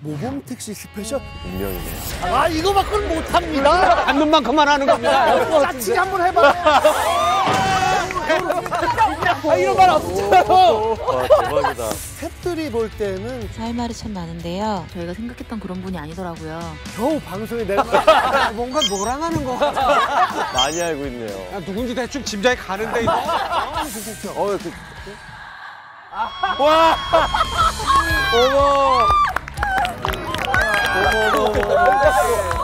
모범 택시 스페셜? 운명이네. 아 이거 밖은 못합니다. 받는 만큼만 하는 겁니다. 까치기 한번 해봐. 아, 이런 말 없잖아요. 와, 대박이다. 탭들이 볼 때는 할 말이 참 많은데요. 저희가 생각했던 그런 분이 아니더라고요. 겨우 방송에 내가 뭔가 뭐랑 하는 거 같아. 많이 알고 있네요. 야, 누군지 대충 짐작이 가는데 이거. 어, 그... 와! 어머! 어머 어머 어머.